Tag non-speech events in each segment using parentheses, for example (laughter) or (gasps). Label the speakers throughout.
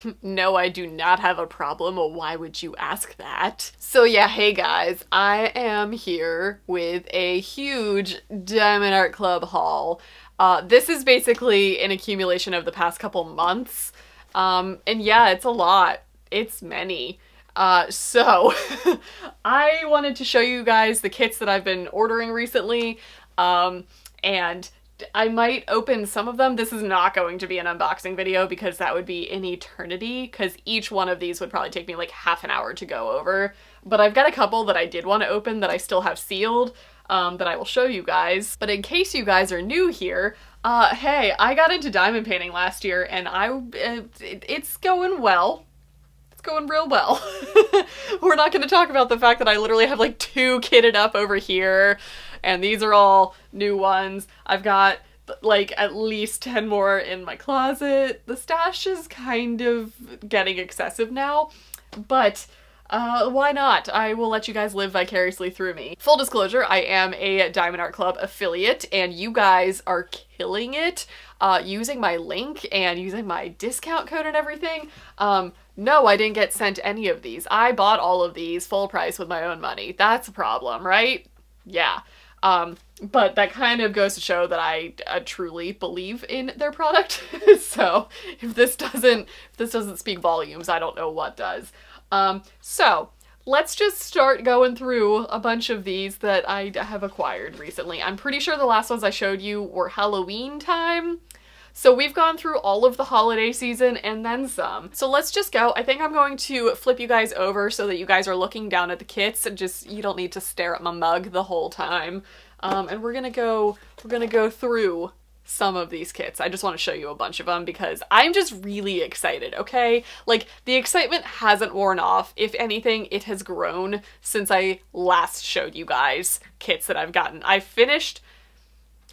Speaker 1: (laughs) No, I do not have a problem. Why would you ask that? So yeah, hey guys, I am here with a huge Diamond Art Club haul. Uh, this is basically an accumulation of the past couple months. Um, and yeah, it's a lot. It's many. Uh, so (laughs) I wanted to show you guys the kits that I've been ordering recently. Um, and I might open some of them. This is not going to be an unboxing video because that would be an eternity because each one of these would probably take me like half an hour to go over. But I've got a couple that I did want to open that I still have sealed um, that I will show you guys. But in case you guys are new here, uh, hey, I got into diamond painting last year and I, it, it's going well. It's going real well. (laughs) We're not going to talk about the fact that I literally have like two kitted up over here and these are all new ones. I've got like at least 10 more in my closet. The stash is kind of getting excessive now, but uh, why not? I will let you guys live vicariously through me. Full disclosure, I am a Diamond Art Club affiliate and you guys are killing it uh, using my link and using my discount code and everything. Um, no, I didn't get sent any of these. I bought all of these full price with my own money. That's a problem, right? Yeah. Um, but that kind of goes to show that I uh, truly believe in their product. (laughs) so if this doesn't if this doesn't speak volumes, I don't know what does. Um, so let's just start going through a bunch of these that I have acquired recently. I'm pretty sure the last ones I showed you were Halloween time. So we've gone through all of the holiday season and then some. So let's just go. I think I'm going to flip you guys over so that you guys are looking down at the kits and just, you don't need to stare at my mug the whole time. Um, and we're gonna go, we're gonna go through some of these kits. I just want to show you a bunch of them because I'm just really excited, okay? Like, the excitement hasn't worn off. If anything, it has grown since I last showed you guys kits that I've gotten. I finished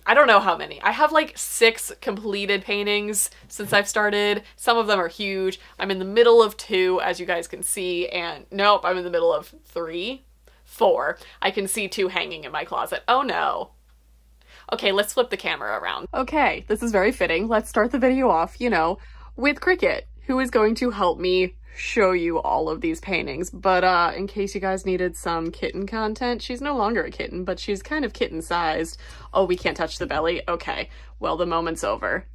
Speaker 1: I don't know how many. I have like six completed paintings since I've started. Some of them are huge. I'm in the middle of two, as you guys can see, and nope, I'm in the middle of three, four. I can see two hanging in my closet. Oh no. Okay, let's flip the camera around. Okay, this is very fitting. Let's start the video off, you know, with Cricket, who is going to help me show you all of these paintings, but uh, in case you guys needed some kitten content, she's no longer a kitten, but she's kind of kitten-sized. Oh, we can't touch the belly? Okay, well, the moment's over.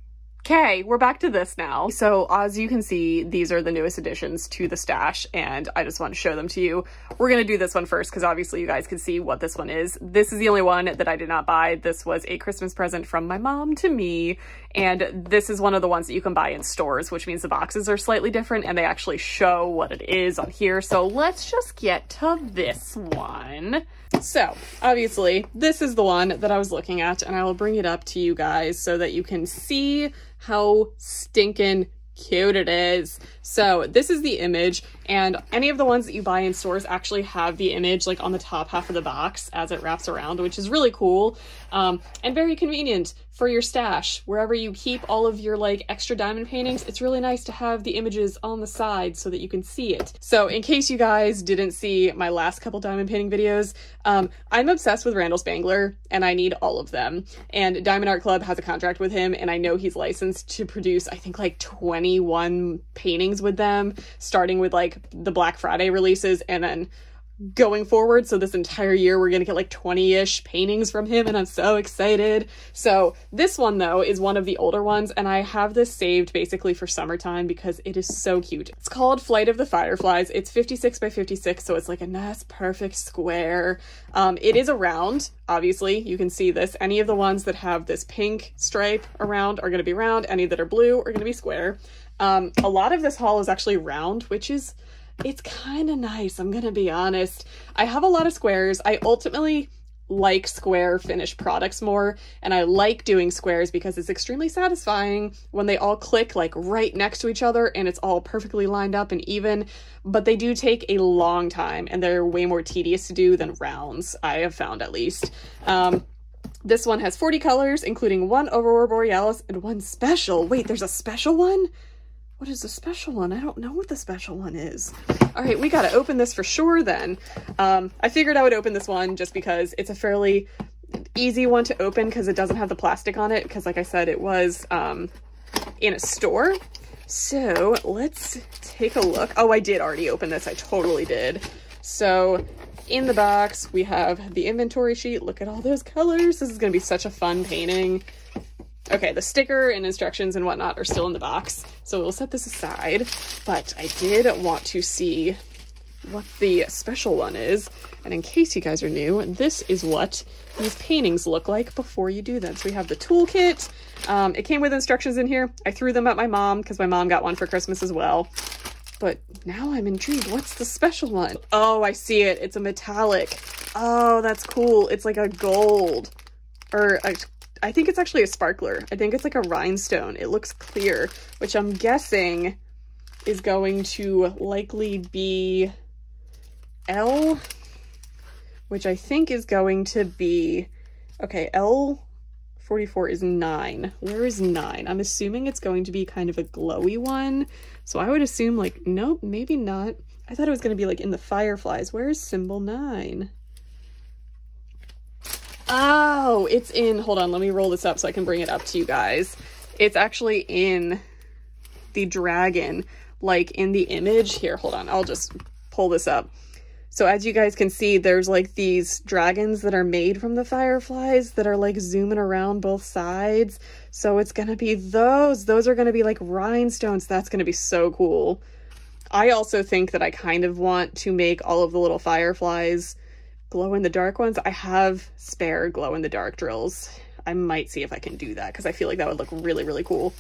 Speaker 1: Okay, we're back to this now. So as you can see, these are the newest additions to the stash and I just want to show them to you. We're going to do this one first because obviously you guys can see what this one is. This is the only one that I did not buy. This was a Christmas present from my mom to me and this is one of the ones that you can buy in stores, which means the boxes are slightly different and they actually show what it is on here. So let's just get to this one. So obviously this is the one that I was looking at and I will bring it up to you guys so that you can see how stinking cute it is. So this is the image and any of the ones that you buy in stores actually have the image like on the top half of the box as it wraps around, which is really cool um, and very convenient for your stash. Wherever you keep all of your like extra diamond paintings, it's really nice to have the images on the side so that you can see it. So in case you guys didn't see my last couple diamond painting videos, um, I'm obsessed with Randall Spangler and I need all of them. And Diamond Art Club has a contract with him and I know he's licensed to produce, I think like 21 paintings with them, starting with like the Black Friday releases and then going forward. So this entire year, we're going to get like 20-ish paintings from him and I'm so excited. So this one though is one of the older ones and I have this saved basically for summertime because it is so cute. It's called Flight of the Fireflies. It's 56 by 56, so it's like a nice perfect square. Um, it is a round, obviously. You can see this. Any of the ones that have this pink stripe around are going to be round. Any that are blue are going to be square. Um, a lot of this haul is actually round, which is, it's kind of nice, I'm gonna be honest. I have a lot of squares. I ultimately like square finished products more and I like doing squares because it's extremely satisfying when they all click like right next to each other and it's all perfectly lined up and even but they do take a long time and they're way more tedious to do than rounds I have found at least um, this one has 40 colors including one Aurora Borealis and one special wait there's a special one what is the special one? I don't know what the special one is. All right, we got to open this for sure then. Um, I figured I would open this one just because it's a fairly easy one to open because it doesn't have the plastic on it because like I said, it was um, in a store. So let's take a look. Oh, I did already open this. I totally did. So in the box, we have the inventory sheet. Look at all those colors. This is going to be such a fun painting. Okay, the sticker and instructions and whatnot are still in the box, so we'll set this aside. But I did want to see what the special one is. And in case you guys are new, this is what these paintings look like before you do them. So we have the toolkit. Um, it came with instructions in here. I threw them at my mom because my mom got one for Christmas as well. But now I'm intrigued. What's the special one? Oh, I see it. It's a metallic. Oh, that's cool. It's like a gold. Or a, I think it's actually a sparkler. I think it's like a rhinestone. It looks clear, which I'm guessing is going to likely be L, which I think is going to be, okay, L 44 is 9. Where is 9? I'm assuming it's going to be kind of a glowy one. So I would assume like, nope, maybe not. I thought it was going to be like in the fireflies. Where is symbol 9? Oh, it's in, hold on, let me roll this up so I can bring it up to you guys. It's actually in the dragon, like in the image. Here, hold on, I'll just pull this up. So as you guys can see, there's like these dragons that are made from the fireflies that are like zooming around both sides. So it's to be those. Those are to be like rhinestones. That's to be so cool. I also think that I kind of want to make all of the little fireflies glow in the dark ones. I have spare glow in the dark drills. I might see if I can do that because I feel like that would look really, really cool.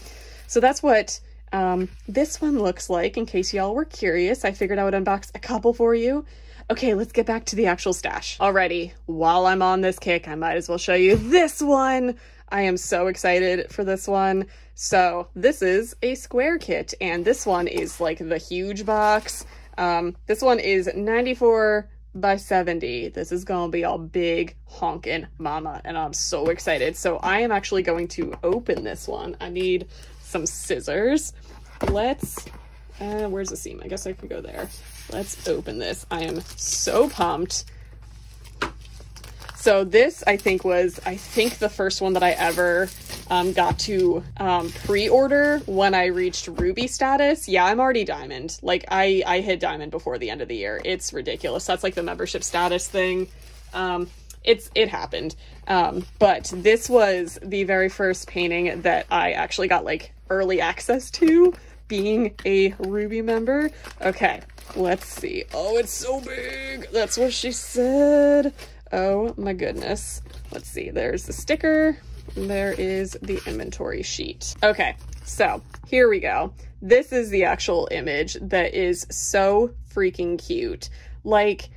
Speaker 1: So that's what um, this one looks like in case y'all were curious. I figured I would unbox a couple for you. Okay, let's get back to the actual stash. Alrighty, while I'm on this kick, I might as well show you this one. I am so excited for this one. So this is a square kit, and this one is like the huge box. Um, this one is 94 by 70. This is gonna be a big honkin' mama, and I'm so excited. So I am actually going to open this one. I need some scissors. Let's, uh, where's the seam? I guess I could go there. Let's open this. I am so pumped. So this, I think, was, I think, the first one that I ever um, got to um, pre-order when I reached Ruby status. Yeah, I'm already Diamond. Like, I, I hit Diamond before the end of the year. It's ridiculous. That's like the membership status thing. Um, it's It happened. Um, but this was the very first painting that I actually got, like, early access to being a Ruby member. Okay, let's see. Oh, it's so big. That's what she said. Oh my goodness. Let's see. There's the sticker. There is the inventory sheet. Okay, so here we go. This is the actual image that is so freaking cute. Like,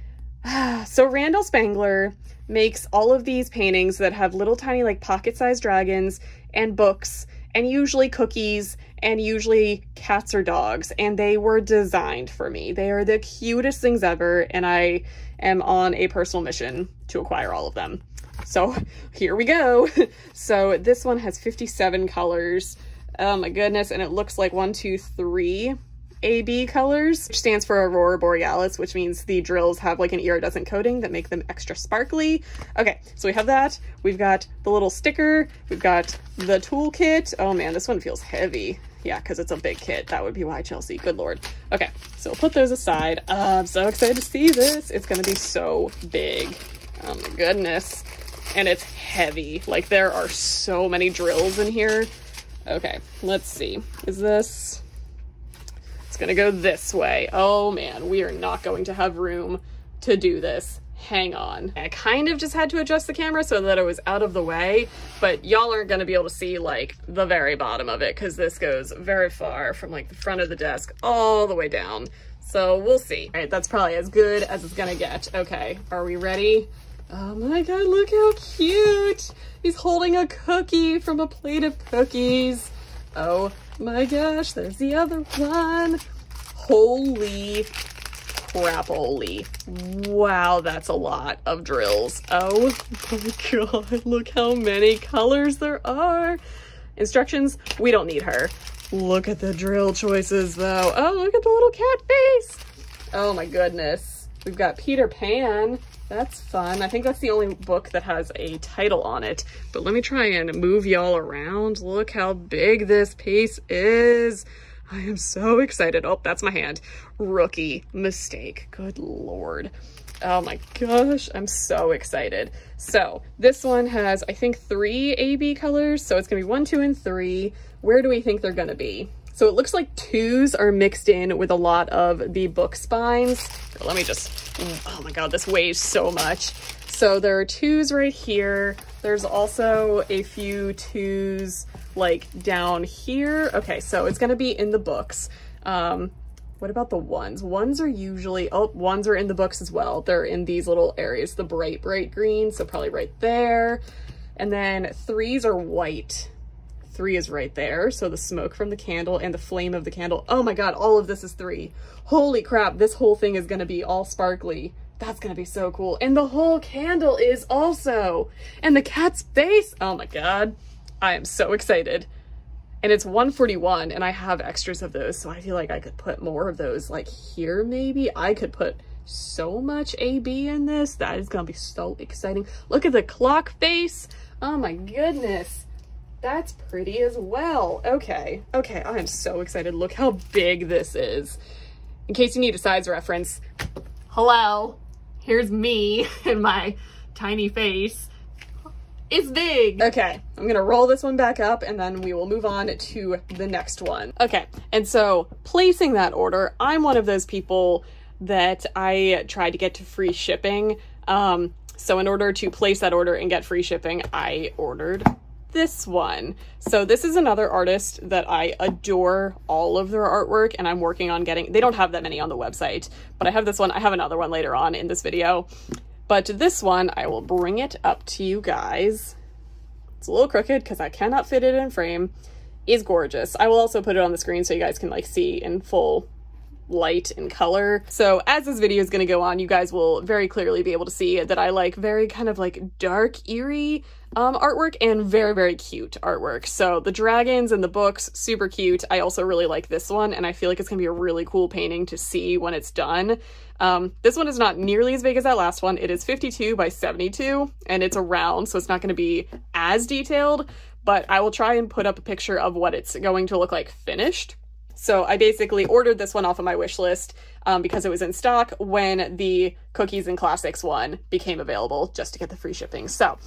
Speaker 1: (sighs) so Randall Spangler makes all of these paintings that have little tiny like pocket-sized dragons and books and usually cookies and usually cats or dogs and they were designed for me. They are the cutest things ever and I am on a personal mission to acquire all of them. So here we go. (laughs) so this one has 57 colors. Oh my goodness. And it looks like one, two, three AB colors, which stands for Aurora Borealis, which means the drills have like an iridescent coating that make them extra sparkly. Okay, so we have that. We've got the little sticker. We've got the toolkit. Oh man, this one feels heavy. Yeah, because it's a big kit. That would be why, Chelsea. Good lord. Okay, so we'll put those aside. Uh, I'm so excited to see this. It's going to be so big. Oh my goodness. And it's heavy. Like, there are so many drills in here. Okay, let's see. Is this... It's to go this way. Oh man, we are not going to have room to do this hang on. I kind of just had to adjust the camera so that it was out of the way, but y'all aren't gonna be able to see like the very bottom of it because this goes very far from like the front of the desk all the way down. So we'll see. All right, that's probably as good as it's gonna get. Okay, are we ready? Oh my god, look how cute! He's holding a cookie from a plate of cookies. Oh my gosh, there's the other one. Holy crapoly. Wow, that's a lot of drills. Oh my god, look how many colors there are. Instructions, we don't need her. Look at the drill choices though. Oh, look at the little cat face. Oh my goodness. We've got Peter Pan. That's fun. I think that's the only book that has a title on it. But let me try and move y'all around. Look how big this piece is. I am so excited. Oh, that's my hand. Rookie mistake. Good lord. Oh my gosh, I'm so excited. So this one has, I think, three AB colors. So it's gonna be one, two, and three. Where do we think they're gonna be? So it looks like twos are mixed in with a lot of the book spines. Let me just, oh my God, this weighs so much. So there are twos right here. There's also a few twos like down here. Okay, so it's gonna be in the books. Um, what about the ones? Ones are usually, oh, ones are in the books as well. They're in these little areas, the bright, bright green, so probably right there. And then threes are white. Three is right there. So the smoke from the candle and the flame of the candle. Oh my God, all of this is three. Holy crap, this whole thing is gonna be all sparkly. That's gonna be so cool. And the whole candle is also. And the cat's face. Oh my God. I am so excited. And it's 141 and I have extras of those. So I feel like I could put more of those like here maybe. I could put so much AB in this. That is gonna be so exciting. Look at the clock face. Oh my goodness. That's pretty as well. Okay, okay, I am so excited. Look how big this is. In case you need a size reference, hello, here's me (laughs) and my tiny face. It's big. Okay, I'm gonna roll this one back up and then we will move on to the next one. Okay, and so placing that order, I'm one of those people that I tried to get to free shipping. Um, so in order to place that order and get free shipping, I ordered this one. So this is another artist that I adore all of their artwork and I'm working on getting, they don't have that many on the website, but I have this one. I have another one later on in this video. But this one, I will bring it up to you guys. It's a little crooked because I cannot fit it in frame. Is gorgeous. I will also put it on the screen so you guys can like see in full light and color. So as this video is going to go on, you guys will very clearly be able to see that I like very kind of like dark, eerie um, artwork and very, very cute artwork. So the dragons and the books, super cute. I also really like this one and I feel like it's to be a really cool painting to see when it's done. Um, this one is not nearly as big as that last one. It is 52 by 72 and it's a round, so it's not to be as detailed, but I will try and put up a picture of what it's going to look like finished. So I basically ordered this one off of my wish list um, because it was in stock when the Cookies and Classics one became available just to get the free shipping. So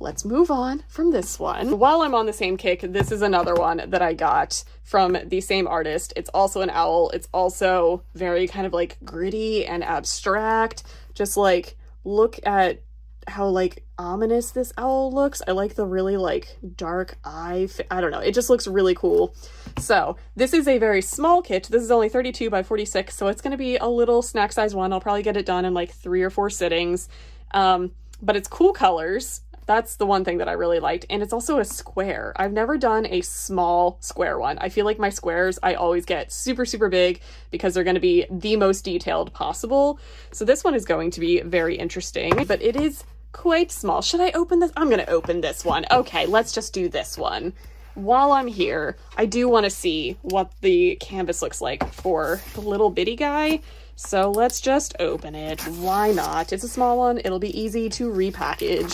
Speaker 1: let's move on from this one. While I'm on the same kick, this is another one that I got from the same artist. It's also an owl. It's also very kind of like gritty and abstract. Just like look at how like ominous this owl looks. I like the really like dark eye. I don't know. It just looks really cool. So this is a very small kit. This is only 32 by 46. So it's going to be a little snack size one. I'll probably get it done in like three or four sittings. Um, but it's cool colors. That's the one thing that I really liked. And it's also a square. I've never done a small square one. I feel like my squares, I always get super, super big because they're going to be the most detailed possible. So this one is going to be very interesting, but it is quite small. Should I open this? I'm going to open this one. Okay, let's just do this one. While I'm here, I do want to see what the canvas looks like for the little bitty guy. So let's just open it. Why not? It's a small one. It'll be easy to repackage.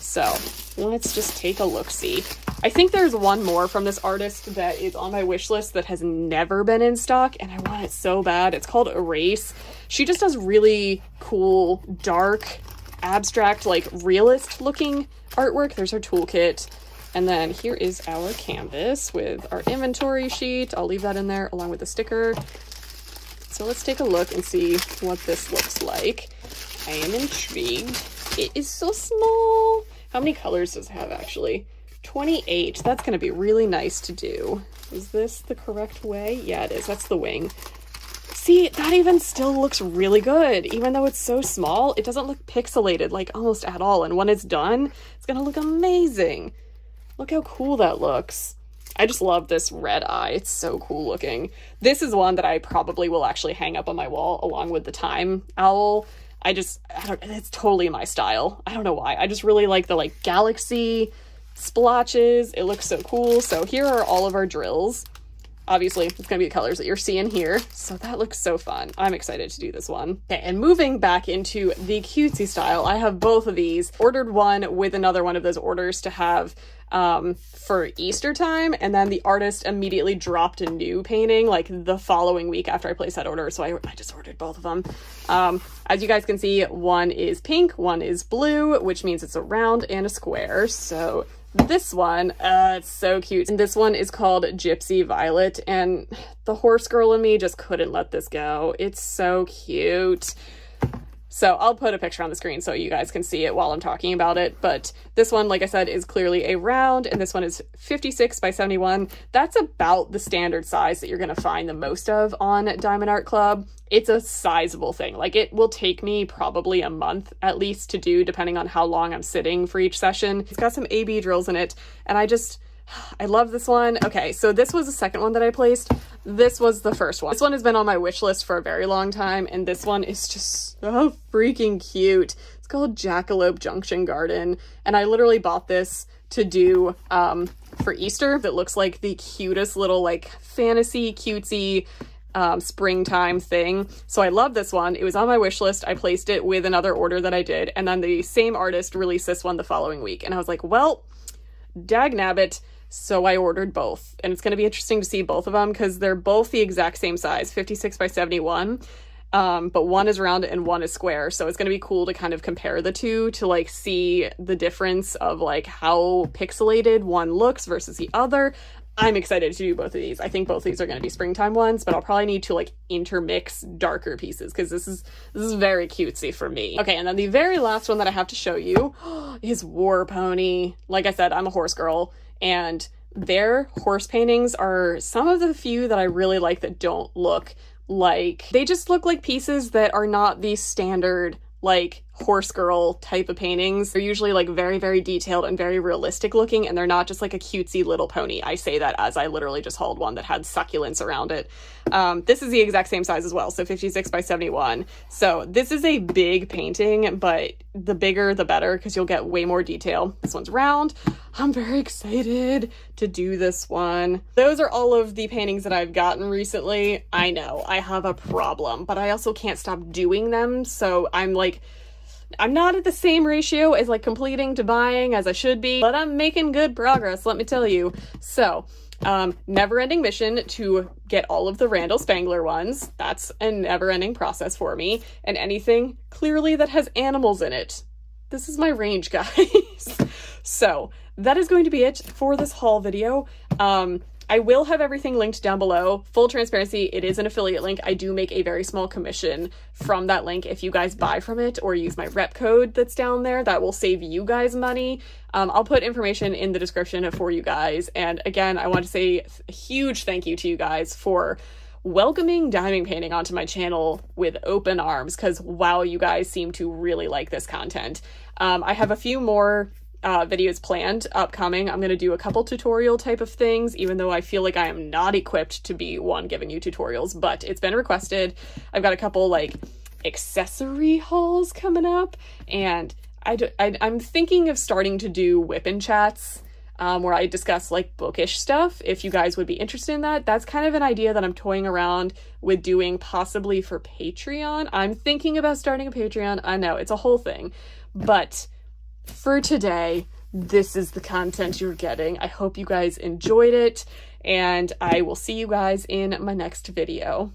Speaker 1: So let's just take a look-see. I think there's one more from this artist that is on my wish list that has never been in stock and I want it so bad. It's called Erase. She just does really cool, dark, abstract, like realist looking artwork. There's our toolkit. And then here is our canvas with our inventory sheet. I'll leave that in there along with the sticker. So let's take a look and see what this looks like. I am intrigued. It is so small. How many colors does it have actually? 28. That's going to be really nice to do. Is this the correct way? Yeah, it is. That's the wing. See, that even still looks really good. Even though it's so small, it doesn't look pixelated like almost at all. And when it's done, it's gonna look amazing. Look how cool that looks. I just love this red eye. It's so cool looking. This is one that I probably will actually hang up on my wall along with the time owl. I just, I don't, it's totally my style. I don't know why. I just really like the like galaxy splotches. It looks so cool. So here are all of our drills. Obviously, it's going to be the colors that you're seeing here. So that looks so fun. I'm excited to do this one. Okay, and moving back into the cutesy style, I have both of these. Ordered one with another one of those orders to have um, for Easter time, and then the artist immediately dropped a new painting like the following week after I placed that order. So I, I just ordered both of them. Um, as you guys can see, one is pink, one is blue, which means it's a round and a square. So this one, uh, it's so cute. And this one is called Gypsy Violet, and the horse girl in me just couldn't let this go. It's so cute. So I'll put a picture on the screen so you guys can see it while I'm talking about it. But this one, like I said, is clearly a round, and this one is 56 by 71. That's about the standard size that you're going to find the most of on Diamond Art Club. It's a sizable thing. Like it will take me probably a month at least to do, depending on how long I'm sitting for each session. It's got some AB drills in it, and I just (sighs) I love this one. Okay, so this was the second one that I placed. This was the first one. This one has been on my wish list for a very long time, and this one is just so freaking cute. It's called Jackalope Junction Garden, and I literally bought this to do um, for Easter. That looks like the cutest little like fantasy cutesy um, springtime thing. So I love this one. It was on my wish list. I placed it with another order that I did, and then the same artist released this one the following week, and I was like, well, dag nabbit so I ordered both. And it's going to be interesting to see both of them because they're both the exact same size, 56 by 71. Um, but one is round and one is square. So it's going to be cool to kind of compare the two to like see the difference of like how pixelated one looks versus the other. I'm excited to do both of these. I think both of these are going to be springtime ones, but I'll probably need to like intermix darker pieces because this is this is very cutesy for me. Okay, and then the very last one that I have to show you (gasps) is War Pony. Like I said, I'm a horse girl and their horse paintings are some of the few that I really like that don't look like they just look like pieces that are not the standard like horse girl type of paintings. They're usually like very, very detailed and very realistic looking, and they're not just like a cutesy little pony. I say that as I literally just hauled one that had succulents around it. Um, this is the exact same size as well, so 56 by 71. So this is a big painting, but the bigger the better because you'll get way more detail. This one's round. I'm very excited to do this one. Those are all of the paintings that I've gotten recently. I know I have a problem, but I also can't stop doing them. So I'm like, I'm not at the same ratio as like completing to buying as I should be, but I'm making good progress, let me tell you. So, um, never ending mission to get all of the Randall Spangler ones. That's a never ending process for me. And anything clearly that has animals in it. This is my range, (laughs) guys. so, that is going to be it for this haul video. Um, I will have everything linked down below. Full transparency, it is an affiliate link. I do make a very small commission from that link if you guys buy from it or use my rep code that's down there. That will save you guys money. Um, I'll put information in the description for you guys. And again, I want to say a huge thank you to you guys for welcoming diamond painting onto my channel with open arms because wow, you guys seem to really like this content. Um, I have a few more uh, videos planned upcoming. I'm going to do a couple tutorial type of things, even though I feel like I am not equipped to be one giving you tutorials, but it's been requested. I've got a couple like accessory hauls coming up, and I, do, I am thinking of starting to do whipping chats. Um, where I discuss like bookish stuff. If you guys would be interested in that, that's kind of an idea that I'm toying around with doing possibly for Patreon. I'm thinking about starting a Patreon. I know it's a whole thing, but for today, this is the content you're getting. I hope you guys enjoyed it, and I will see you guys in my next video.